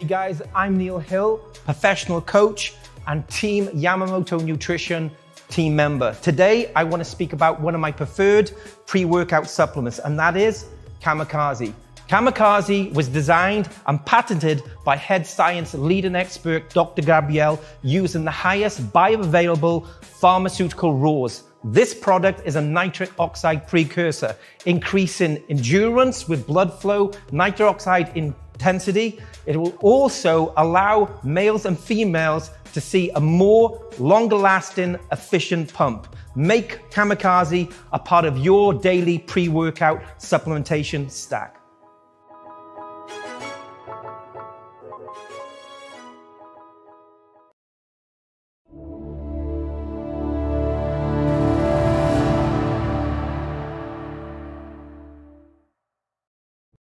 Hey guys, I'm Neil Hill, professional coach and Team Yamamoto Nutrition team member. Today, I want to speak about one of my preferred pre-workout supplements, and that is Kamikaze. Kamikaze was designed and patented by head science leading expert Dr. Gabriel using the highest bioavailable pharmaceutical raws. This product is a nitric oxide precursor, increasing endurance with blood flow, nitric oxide intensity. It will also allow males and females to see a more longer lasting, efficient pump. Make Kamikaze a part of your daily pre workout supplementation stack.